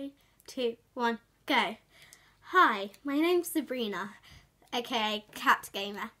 Three, two, one, go. Hi, my name's Sabrina, aka Cat Gamer.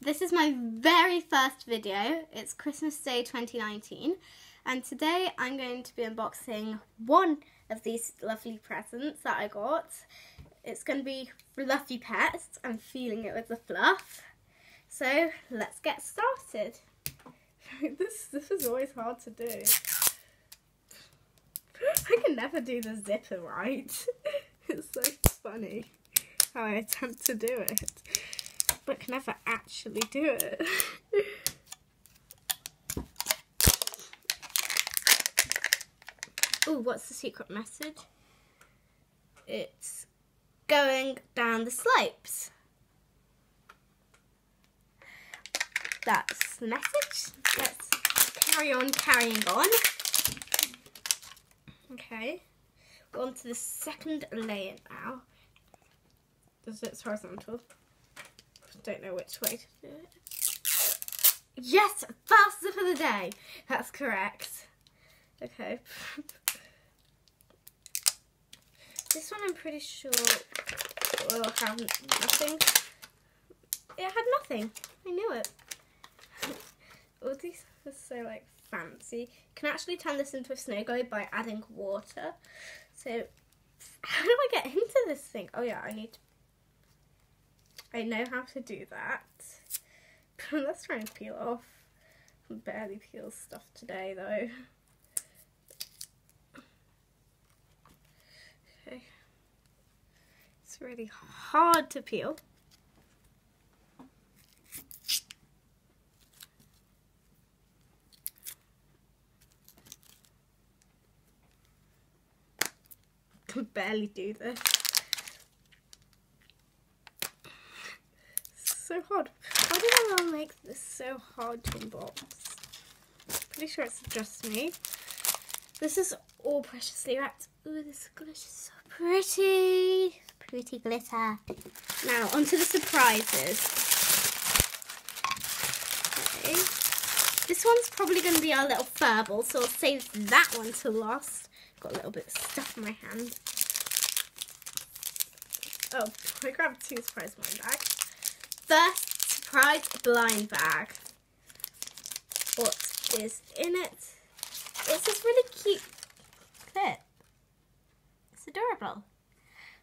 This is my very first video. It's Christmas Day 2019, and today I'm going to be unboxing one of these lovely presents that I got. It's going to be Fluffy Pets. I'm feeling it with the fluff. So let's get started. this this is always hard to do. I can never do the zipper right. it's so funny how I attempt to do it, but can never actually do it. oh, what's the secret message? It's going down the slopes. That's the message. Let's carry on carrying on. Okay, go on to the second layer now. Does it's horizontal. Don't know which way to do it. Yes, faster for the day. That's correct. Okay. this one I'm pretty sure will have nothing. It had nothing. I knew it. All these are so like fancy. You can actually turn this into a snow globe by adding water. So how do I get into this thing? Oh yeah, I need to I know how to do that. Let's try and peel off. I barely peel stuff today though. Okay. It's really hard to peel. can barely do this. so hard. Why did everyone make this so hard to unbox? Pretty sure it's just me. This is all preciously wrapped. Ooh, this glitter is so pretty. Pretty glitter. Now, onto the surprises. This one's probably going to be our little furble, so I'll save that one to last. Got a little bit of stuff in my hand. Oh, I grabbed two surprise blind bags. First surprise blind bag. What is in it? It's this really cute clip. It's adorable.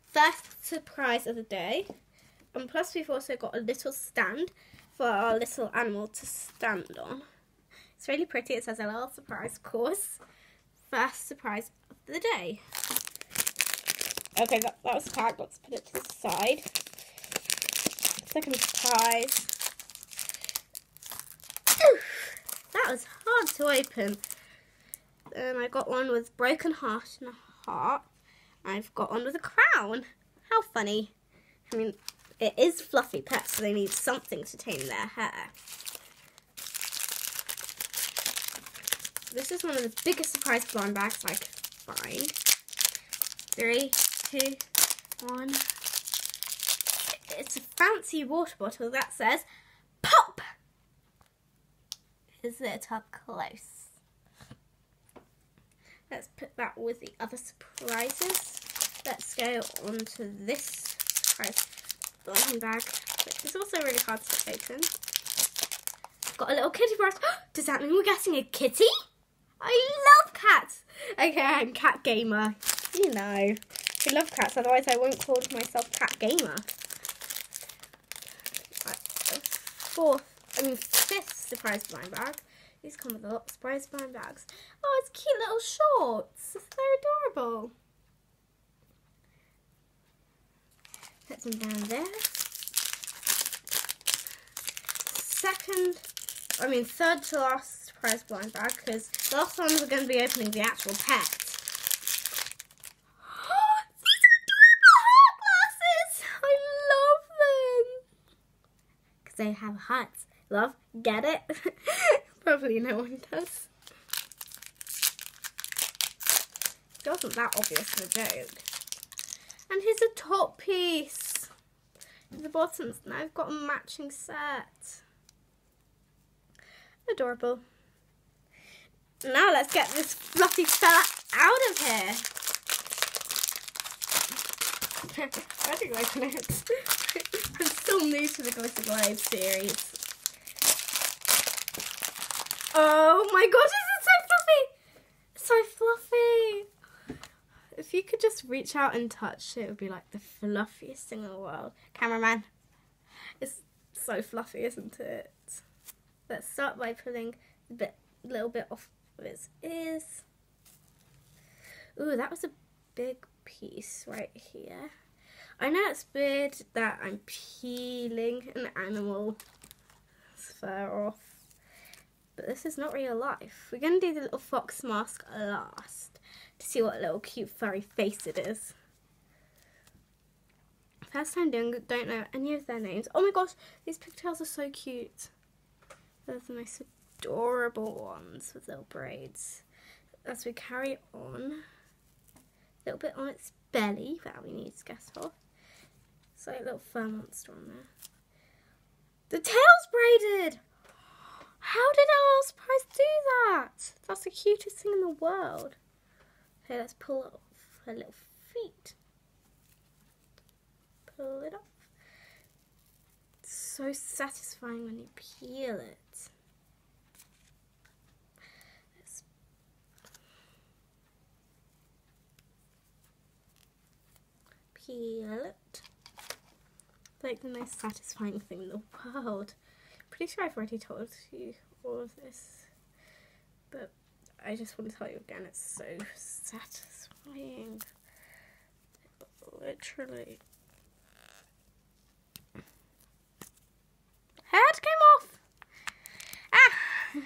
First surprise of the day. And plus we've also got a little stand for our little animal to stand on. It's really pretty. It says a little surprise course. First surprise of the day. Okay, that, that was packed. Let's put it to the side. Second surprise. that was hard to open. And I got one with broken heart and a heart. I've got one with a crown. How funny. I mean, it is fluffy pets, so they need something to tame their hair. This is one of the biggest surprise blind bags I could find. Three, two, one. It's a fancy water bottle that says pop. Is it up close? Let's put that with the other surprises. Let's go on to this surprise blind bag, which is also really hard to open. Got a little kitty brush. Does that mean we're getting a kitty? I love cats. Okay, I'm cat gamer. You know. I love cats, otherwise I won't call myself cat gamer. Fourth, I mean fifth surprise blind bag. These come with a lot of surprise blind bags. Oh, it's cute little shorts. They're adorable. Put them down there. Second, I mean third to last surprise blind bag because the last one we're going to be opening the actual pet. They have hearts. Love, get it? Probably no one does. It wasn't that obvious of a joke. And here's a top piece. The bottoms. Now I've got a matching set. Adorable. Now let's get this fluffy fella out of here. I think open it. I'm still new to the Glitter Globe series. Oh my god, this is so fluffy! So fluffy! If you could just reach out and touch it, it would be like the fluffiest thing in the world. Cameraman. It's so fluffy, isn't it? Let's start by pulling a bit, little bit off of its ears. Ooh, that was a big piece right here. I know it's weird that I'm peeling an animal's fur off, but this is not real life. We're going to do the little fox mask last to see what little cute furry face it is. First time doing don't know any of their names. Oh my gosh, these pigtails are so cute. They're the most adorable ones with little braids. As we carry on, little bit on its belly that we need to get off. So a little fur monster on there. The tail's braided! How did our surprise do that? That's the cutest thing in the world. Okay, let's pull off her little feet pull it off. It's so satisfying when you peel it. Let's peel it. like the most satisfying thing in the world. Pretty sure I've already told you all of this, but I just want to tell you again, it's so satisfying. Literally. head came off. Ah!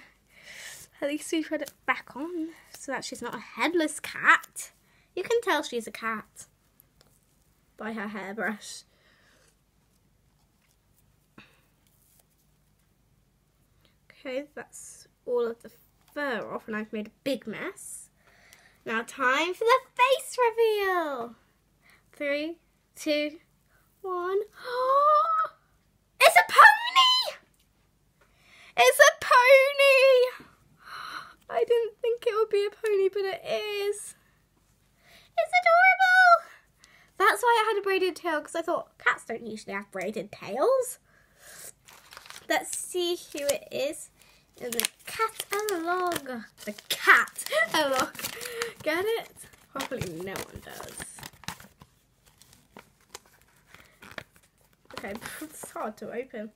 At least we put it back on so that she's not a headless cat. You can tell she's a cat by her hairbrush. Okay, that's all of the fur off and I've made a big mess. Now time for the face reveal. Three, two, one. It's a pony! it's a pony! I didn't think it would be a pony, but it is. It's adorable! That's why I had a braided tail, because I thought cats don't usually have braided tails. Let's see who it is in the cat log. The cat log. Get it? Probably no one does. Okay, it's hard to open.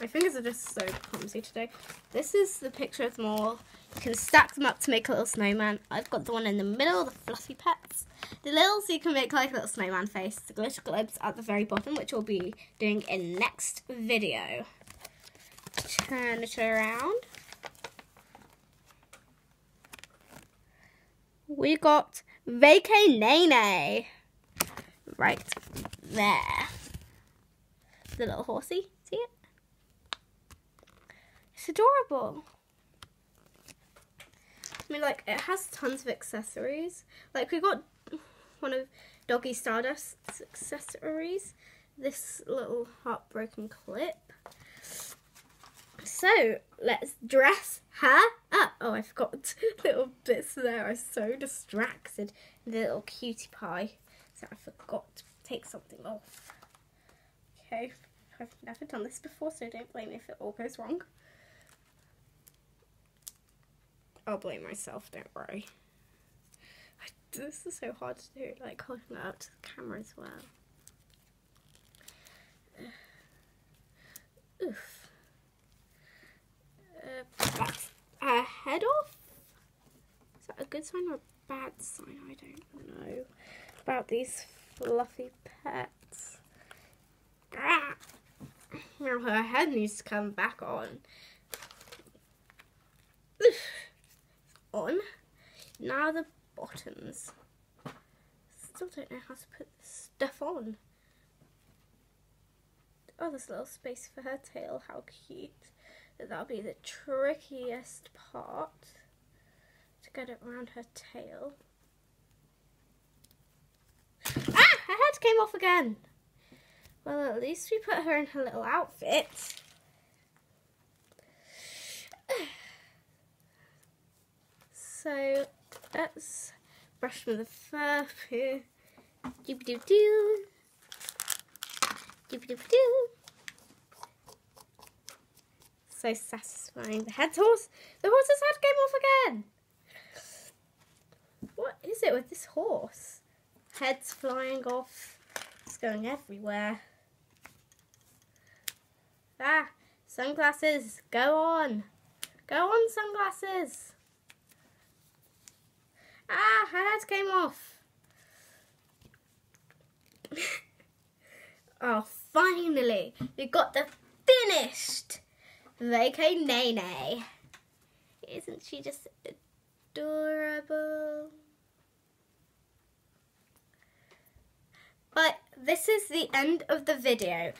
My fingers are just so clumsy today. This is the picture of them all. You can stack them up to make a little snowman. I've got the one in the middle, the fluffy pets. The littles you can make like a little snowman face. The glitter globes at the very bottom, which we'll be doing in next video. Turn it around. We got Vacay Nene right there. The little horsey, see it? It's adorable. I mean, like, it has tons of accessories. Like, we got one of Doggy Stardust's accessories. This little heartbroken clip. So, let's dress her up. Oh, I forgot little bits there. I was so distracted. The little cutie pie. So I forgot to take something off. Okay, I've never done this before, so don't blame me if it all goes wrong. I'll blame myself, don't worry. This is so hard to do, like holding it up to the camera as well. Oof. Uh, a head off? Is that a good sign or a bad sign? I don't know. About these fluffy pets. Ah! Now her head needs to come back on. Oof on. Now the bottoms. Still don't know how to put this stuff on. Oh, there's a little space for her tail. How cute. That'll be the trickiest part to get it around her tail. Ah! Her head came off again. Well, at least we put her in her little outfit. So let's brush with the fur here. Doop doop doo. Doo-ba-doo-ba-doo. So satisfying. The head horse. The horse's head came off again. What is it with this horse? Heads flying off. It's going everywhere. Ah, sunglasses. Go on. Go on, sunglasses. Ah, her head came off. oh, finally. We got the finished Vacay Nene. Isn't she just adorable? But this is the end of the video.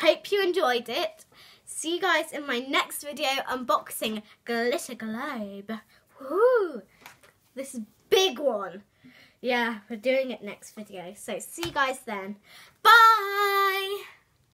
Hope you enjoyed it. See you guys in my next video unboxing Glitter Globe. Woo! This is big one. Yeah, we're doing it next video. So see you guys then. Bye!